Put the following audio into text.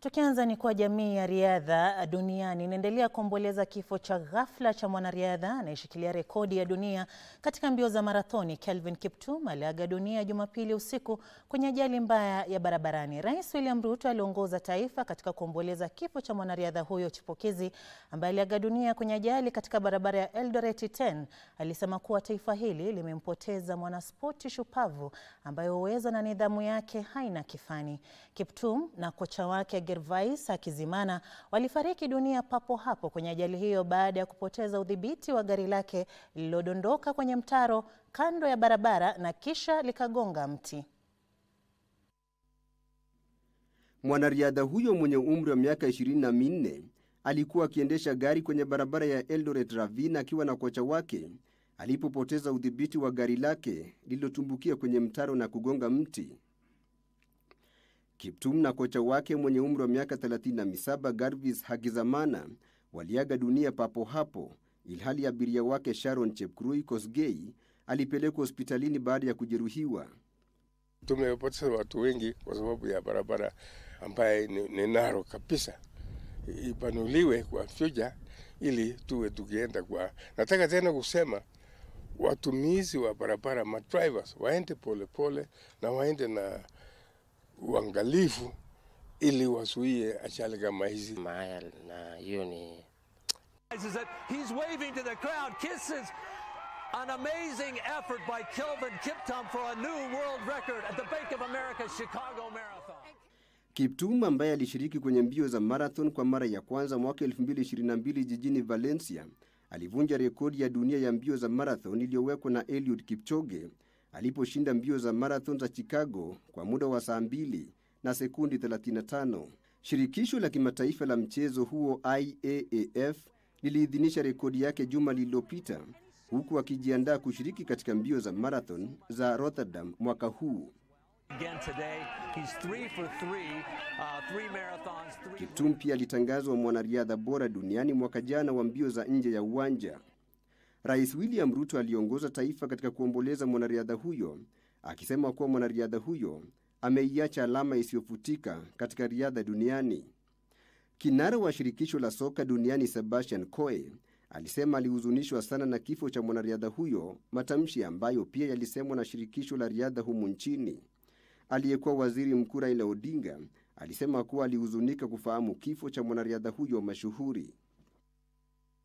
Tukianza ni kwa jamii ya riadha duniani inaendelea kuomboleza kifo cha ghafla cha mwanariadha anayeshikilia rekodi ya dunia katika mbio za marathoni Kelvin Kiptum aliaga dunia Jumapili usiku kwenye ajali mbaya ya barabarani. Rais William Ruto aliongoza taifa katika kuomboleza kifo cha mwanariadha huyo chipukizi ambaye aliaga dunia kwenye ajali katika barabara ya Eldoret 10. Alisema kuwa taifa hili limempoteza mwanaspoti shupavu ambaye uwezo na nidhamu yake haina kifani. Kiptum na kocha wake Gervais Hakizimana walifariki dunia papo hapo kwenye ajali hiyo baada ya kupoteza udhibiti wa gari lake lililodondoka kwenye mtaro kando ya barabara na kisha likagonga mti. Mwanariadha huyo mwenye umri wa miaka ishirini na minne alikuwa akiendesha gari kwenye barabara ya Eldoret Ravine akiwa na kocha wake alipopoteza udhibiti wa gari lake lililotumbukia kwenye mtaro na kugonga mti. Kiptum na kocha wake mwenye umri wa miaka 37 Garvis Hakizamana waliaga dunia papo hapo, ilhali abiria wake Sharon Chepkurui Kosgei alipelekwa hospitalini baada ya kujeruhiwa. Tumepoteza watu wengi kwa sababu ya barabara ambaye ni, ni naro kabisa, ipanuliwe kwa future ili tuwe tukienda kwa. Nataka tena kusema watumizi wa barabara, madrivers waende polepole na waende na uangalifu ili wazuie ajali kama hizi. Maya na hiyo ni He's waving to the crowd, kisses. An amazing effort by Kelvin Kiptum for a new world record at the Bank of America Chicago Marathon. Kiptum ambaye alishiriki kwenye mbio za marathon kwa mara ya kwanza mwaka 2022 jijini Valencia alivunja rekodi ya dunia ya mbio za marathon iliyowekwa na Eliud Kipchoge aliposhinda mbio za marathon za Chicago kwa muda wa saa 2 na sekundi 35. Shirikisho la kimataifa la mchezo huo IAAF liliidhinisha rekodi yake juma lililopita huku akijiandaa kushiriki katika mbio za marathon za Rotterdam mwaka huu. Uh, three marathons, three. Kiptum pia alitangazwa mwanariadha bora duniani mwaka jana wa mbio za nje ya uwanja. Rais William Ruto aliongoza taifa katika kuomboleza mwanariadha huyo, akisema kuwa mwanariadha huyo ameiacha alama isiyofutika katika riadha duniani. Kinara wa shirikisho la soka duniani Sebastian Coe alisema alihuzunishwa sana na kifo cha mwanariadha huyo, matamshi ambayo pia yalisemwa na shirikisho la riadha humu nchini. Aliyekuwa waziri mkuu Raila Odinga alisema kuwa alihuzunika kufahamu kifo cha mwanariadha huyo mashuhuri.